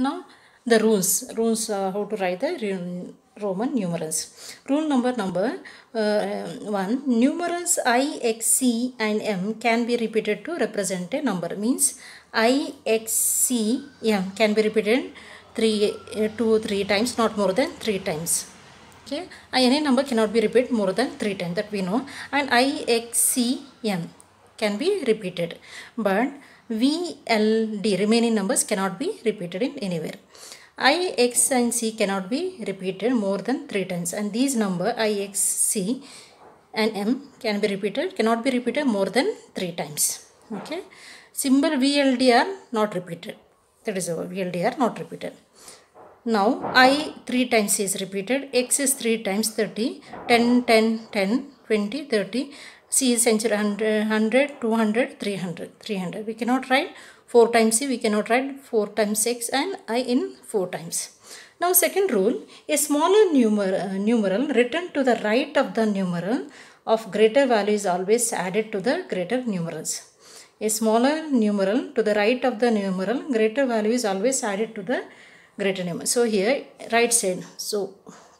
Now the rules, rules uh, how to write the Roman numerals. Rule number number uh, one: numerals i, x, c, and m can be repeated to represent a number. Means i, x, c, m can be repeated three, uh, two, three times, not more than three times. Okay, any number cannot be repeated more than three times. That we know. And i, x, c, m can be repeated, but V, L, D remaining numbers cannot be repeated in anywhere. I, X and C cannot be repeated more than 3 times and these number I, X, C and M can be repeated cannot be repeated more than 3 times. Okay. Symbol VLD are not repeated. That is over. VLD are not repeated. Now I 3 times is repeated, X is 3 times 30, 10, 10, 10, 20, 30, C is century 100, 100, 200, 300, 300. We cannot write 4 times C, we cannot write 4 times X and I in 4 times. Now second rule, a smaller numer, uh, numeral written to the right of the numeral of greater value is always added to the greater numerals. A smaller numeral to the right of the numeral greater value is always added to the greater numeral. So here right side. So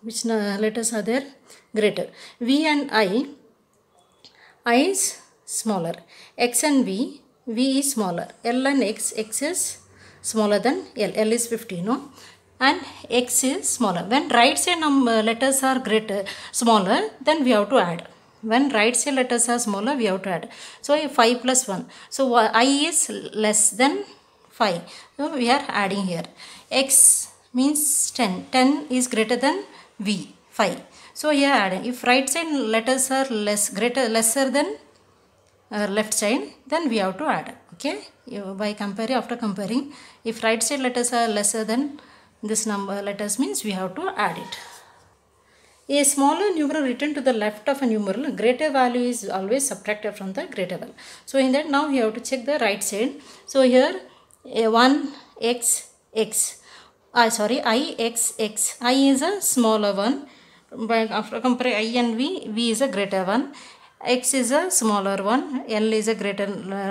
which uh, letters are there? Greater. V and I I is smaller. X and V, V is smaller. L and X, X is smaller than L. L is 50, no? And X is smaller. When right side number uh, letters are greater, smaller, then we have to add. When right side letters are smaller, we have to add. So 5 plus 1. So I is less than 5. So we are adding here. X means 10. 10 is greater than V, 5. So here. If right side letters are less greater lesser than uh, left side, then we have to add. Okay. You, by comparing after comparing, if right side letters are lesser than this number letters means we have to add it. A smaller numeral written to the left of a numeral, greater value is always subtracted from the greater value. So in that now we have to check the right side. So here a 1 x x. Uh, sorry i x x. i is a smaller one but after compare i and v, v is a greater one. x is a smaller one, l is a greater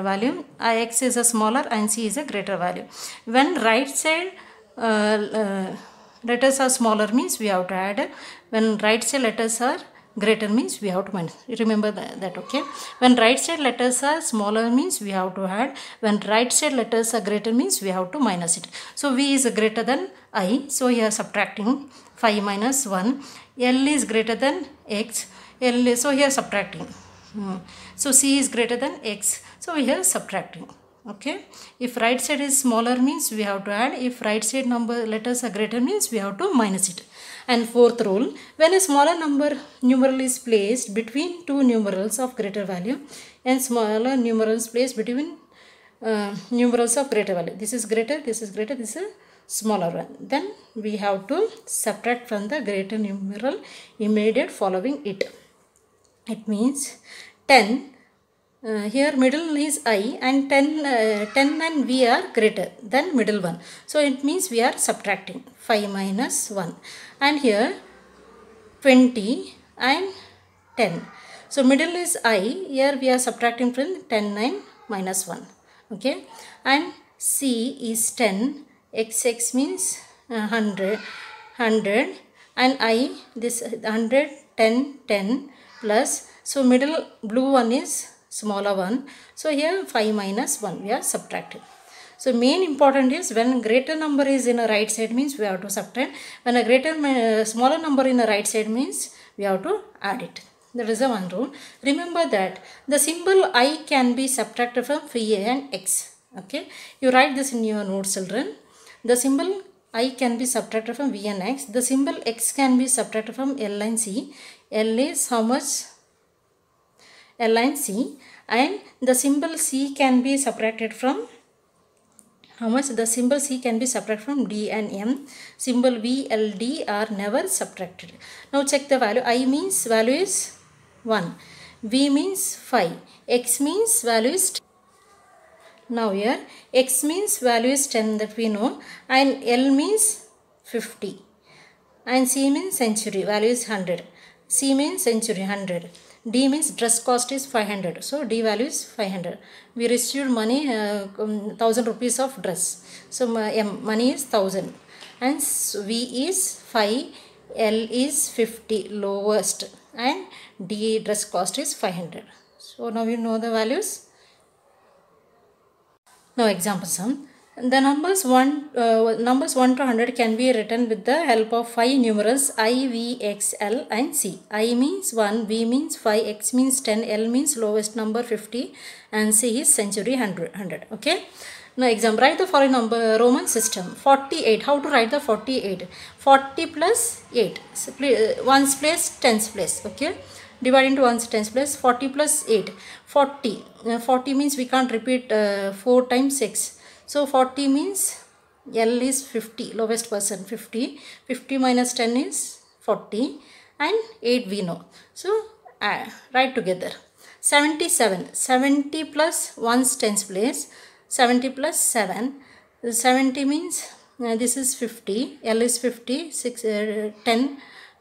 value, x is a smaller and c is a greater value. When right side uh, uh, letters are smaller means we have to add. When right side letters are greater means we have to minus. Remember that, that okay. When right side letters are smaller means we have to add. When right side letters are greater means we have to minus it. So v is a greater than i. So here subtracting 5 minus 1 L is greater than X. L is, so here subtracting. Hmm. So C is greater than X. So here subtracting. Okay. If right side is smaller means we have to add. If right side number letters are greater means we have to minus it. And fourth rule, when a smaller number numeral is placed between two numerals of greater value and smaller numerals placed between uh, numerals of greater value. This is greater, this is greater, this is smaller one. Then we have to subtract from the greater numeral immediate following it. It means 10. Uh, here middle is i and 10, uh, 10 and v are greater than middle one. So it means we are subtracting 5 minus 1. And here 20 and 10. So middle is i. Here we are subtracting from 10 and minus 1. Okay. And c is 10 xx means uh, 100 100 and i this 100 10 10 plus so middle blue one is smaller one. So here 5 minus 1 we are subtracting so main important is when greater number is in a right side means we have to subtract. When a greater uh, smaller number in a right side means we have to add it. That is the one rule. Remember that the symbol i can be subtracted from phi and x. Okay? You write this in your notes children the symbol i can be subtracted from v and x. The symbol x can be subtracted from l and c. l is how much? l and c. And the symbol c can be subtracted from how much? The symbol c can be subtracted from d and m. Symbol v, l, d are never subtracted. Now check the value. i means value is 1. v means 5. x means value is 10. Now here x means value is 10 that we know and L means 50 and C means century value is 100. C means century 100 D means dress cost is 500. So D value is 500. We received money uh, um, 1000 rupees of dress. So M money is 1000 and V is 5, L is 50 lowest and D dress cost is 500. So now you know the values. Now example sum. The numbers 1 uh, numbers 1 to 100 can be written with the help of five numerals i, v, x, l and c. i means 1, v means 5, x means 10, l means lowest number 50 and c is century 100. 100 okay. Now example write the following number Roman system 48. How to write the 48? 40 plus 8. So, uh, place tens place okay divide into ones tens place 40 plus 8 40 Uh, 40 means we can't repeat uh, 4 times 6 so 40 means L is 50 lowest person 50 50 minus 10 is 40 and 8 we know. So uh, write together. 77 70 plus 1's tens place 70 plus 7 70 means uh, this is 50 L is 50 6 uh, 10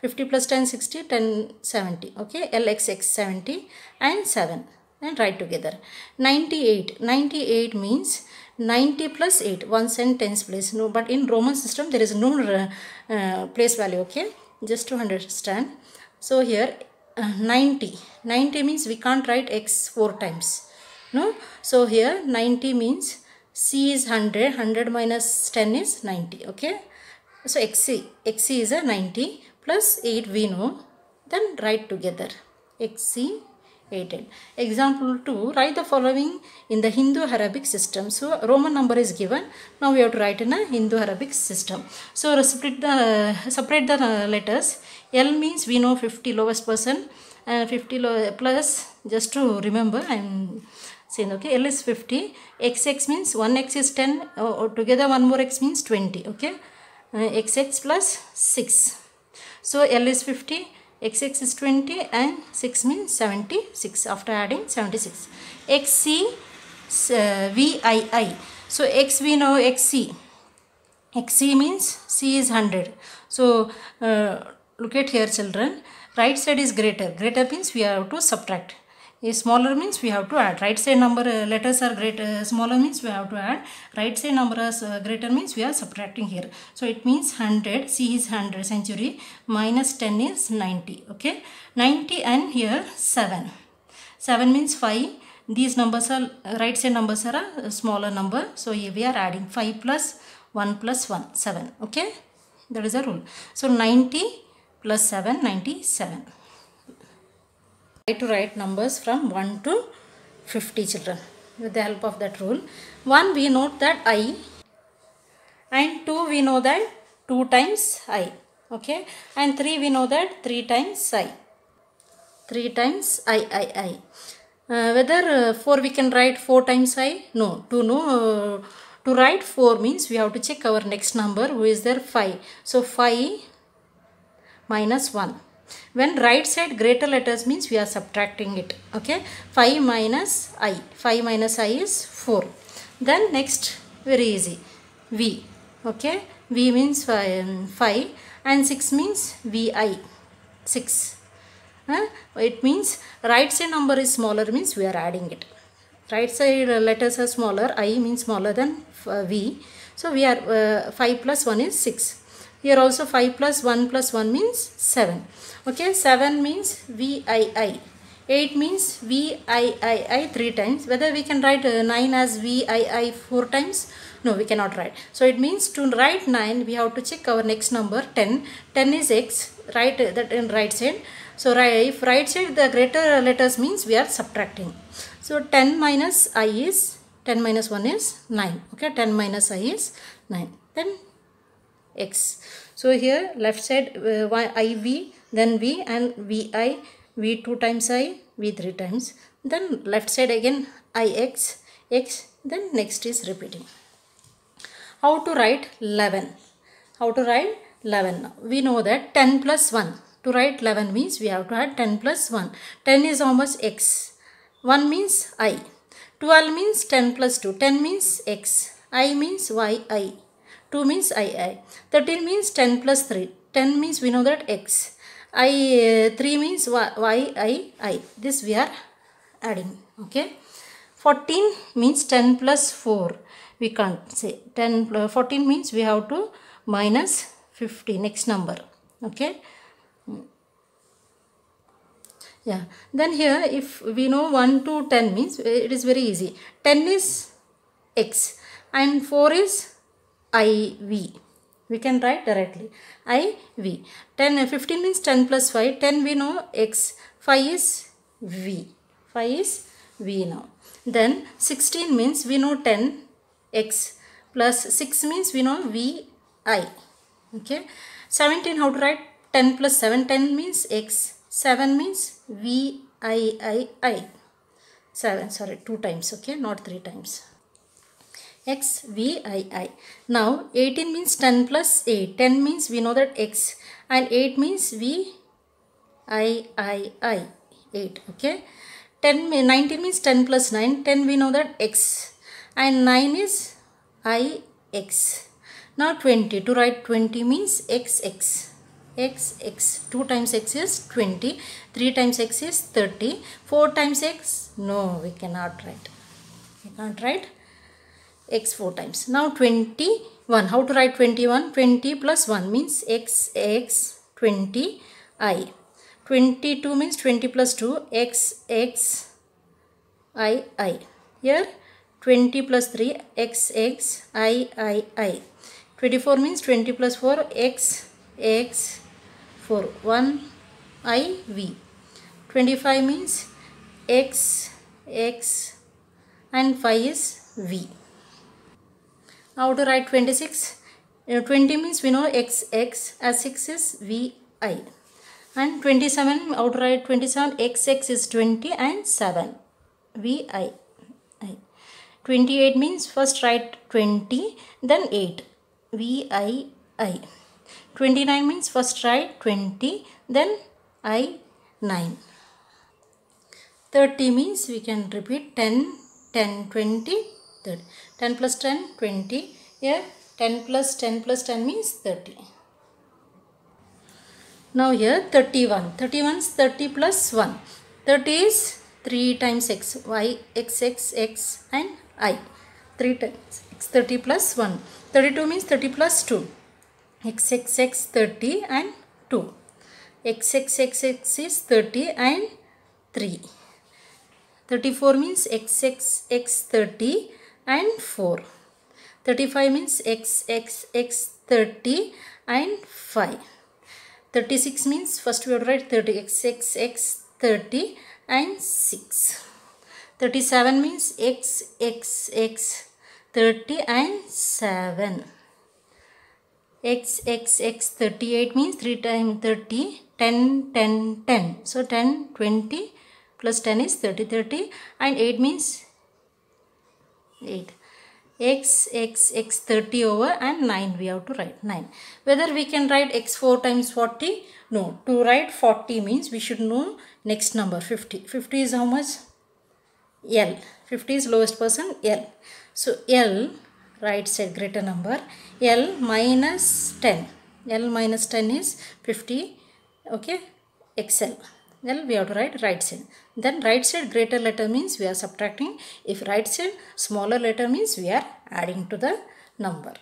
50 plus 10 60 10 70 okay? LXX 70 and 7 and write together. 98 98 means 90 plus 8 1 and tens place. No but in roman system there is no uh, uh, place value okay? Just to understand. So here uh, 90 90 means we can't write x four times. No? So here 90 means c is 100 100 minus 10 is 90 okay? So xc xc is a 90 plus 8 we know then write together. Xc 8 example 2 write the following in the hindu arabic system. So roman number is given. Now we have to write in a hindu arabic system. So split the separate the uh, letters. L means we know 50 lowest person uh, 50 low, plus just to remember i'm saying okay l is 50 xx means 1x is 10 uh, or together one more x means 20 okay? Uh, xx plus 6 so l is 50 xx is 20 and 6 means 76 after adding 76 xc uh, vii so x we know xc xc means c is 100 so uh, look at here children. Right side is greater. Greater means we have to subtract a smaller means we have to add. Right side number uh, letters are greater smaller means we have to add. Right side number is uh, greater means we are subtracting here. So it means 100 c is 100 century minus 10 is 90 okay? 90 and here 7 7 means 5 these numbers are right side numbers are a smaller number. So here we are adding 5 plus 1 plus 1 7 okay? That is a rule. So 90 plus 7 97 try to write numbers from 1 to 50 children with the help of that rule. 1 we note that i and 2 we know that 2 times i okay? And 3 we know that 3 times i 3 times i i i. Uh, whether uh, 4 we can write 4 times i? No. To know uh, to write 4 means we have to check our next number who is there? 5 so 5 minus 1 when right side greater letters means we are subtracting it okay? 5 minus i. 5 minus i is 4 then next very easy. V okay? V means 5, 5 and 6 means vi 6 huh? it means right side number is smaller means we are adding it. Right side letters are smaller i means smaller than uh, v. So we are uh, 5 plus 1 is 6 here also 5 plus 1 plus 1 means 7 okay 7 means vii 8 means vii 3 times. Whether we can write uh, 9 as vii 4 times? No we cannot write. So it means to write 9 we have to check our next number 10 10 is x right uh, that in right side. So if right side the greater letters means we are subtracting. So 10 minus i is 10 minus 1 is 9 okay 10 minus i is 9 then x. So here left side uh, iv then v and vi v 2 times i v 3 times. Then left side again ix x then next is repeating. How to write 11 how to write 11 we know that 10 plus 1 to write 11 means we have to add 10 plus 1 10 is much x. 1 means i. 12 means 10 plus 2 10 means x. I means y i 2 means i i. 13 means 10 plus 3 10 means we know that x. I uh, 3 means y, i i. This we are adding okay? 14 means 10 plus 4 we can't say. 10 plus 14 means we have to minus 50 next number okay? Yeah. Then here if we know 1 to 10 means it is very easy. 10 is x and 4 is iv we can write directly. Iv 10 15 means 10 plus 5 10 we know. X. 5 is v. 5 is v now. Then 16 means we know 10 x plus 6 means we know v i. Okay? 17 how to write? 10 plus 7 10 means x. 7 means v i i i. 7 sorry 2 times. Okay? Not 3 times x v i i. Now 18 means 10 plus 8 10 means we know that x. And 8 means v i i i. 8 okay? 10 19 means 10 plus 9 10 we know that x. And 9 is i x. Now 20 to write 20 means x x. X x. 2 times x is 20 3 times x is 30 4 times x? No we cannot write. We can't write x 4 times. Now 21 how to write 21 20 plus 1 means x x 20 i. 22 means 20 plus 2 x x i i. Here 20 plus 3 x x i i i. 24 means 20 plus 4 x x 4 1 i v. 25 means x x and 5 is v now to write 26 uh, 20 means we know x x as 6 is v i. And 27 how to write 27 x x is 20 and 7 v i. I. 28 means first write 20 then 8 v i i. 29 means first write 20 then i 9 30 means we can repeat 10 10 20 30 10 plus 10 20 here 10 plus 10 plus 10 means 30 now here 31 31 is 30 plus 1 30 is 3 times x y x x x and i. 3 times x 30 plus 1 32 means 30 plus 2 x x x 30 and 2 x x x x is 30 and 3 34 means x x x 30 and 4 35 means x x x 30 and 5 36 means first we write 30 x x x 30 and 6 37 means x x x 30 and 7 x x x 38 means 3 times 30 10 10 10 so 10 20 plus 10 is 30 30 and 8 means 8 x x x 30 over and 9 we have to write 9 whether we can write x 4 times 40 no. To write 40 means we should know next number 50 50 is how much? L. 50 is lowest person l. So l right side greater number l minus 10 l minus 10 is 50 okay? Xl then we have to write right side then right side greater letter means we are subtracting. If right side smaller letter means we are adding to the number